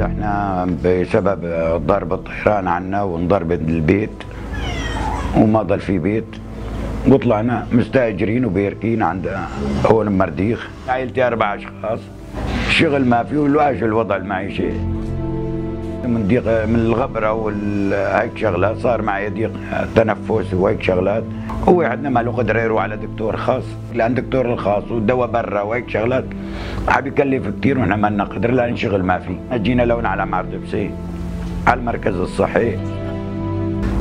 إحنا بسبب ضرب الطيران عنا وانضرب البيت وما ضل في بيت وطلعنا مستأجرين وبيركين عند هون مرديخ. عائلتي أربع أشخاص. شغل ما في والواش الوضع المعيشي. من ضيق من الغبرة وهيك شغلات صار معي ضيق تنفس وهيك شغلات. هو عندنا ما له قدرة يروح على دكتور خاص. لأن دكتور الخاص والدواء برا وهيك شغلات. حاب يكلف كثير ونحن ما لنا قدر لأن شغل ما في. جينا لون على معرض على المركز الصحي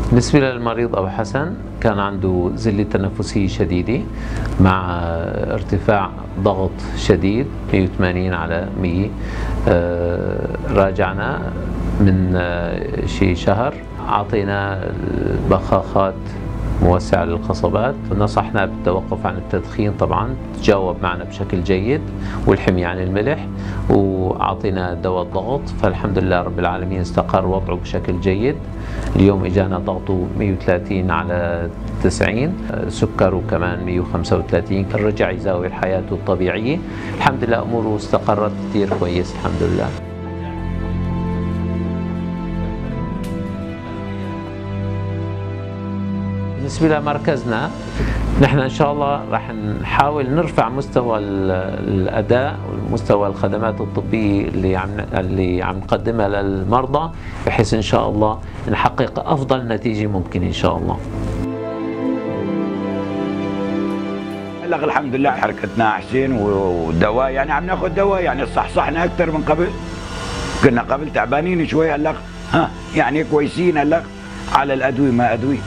بالنسبة للمريض أبو حسن. كان عنده زلة تنفسية شديدة مع ارتفاع ضغط شديد 180 على 100 آه، راجعنا من آه، شي شهر. أعطينا بخاخات موسعة للقصبات نصحنا بالتوقف عن التدخين طبعا تجاوب معنا بشكل جيد والحمية عن الملح وأعطينا دواء الضغط. فالحمد لله رب العالمين استقر وضعه بشكل جيد. اليوم إجانا ضغطه 130 على 90 سكره كمان 135 رجع يزاوي حياته الطبيعية. الحمد لله أموره استقرت كثير كويس الحمد لله. بالنسبة لمركزنا نحن إن شاء الله راح نحاول نرفع مستوى الأداء ومستوى الخدمات الطبية اللي عم اللي عم نقدمها للمرضى بحيث إن شاء الله نحقق أفضل نتيجة ممكن إن شاء الله. هلأ الحمد لله حركتنا احسن ودواء يعني عم ناخذ دواء يعني صحصحنا أكثر من قبل كنا قبل تعبانين شوي هلأ ها يعني كويسين هلأ على الأدوية ما أدوية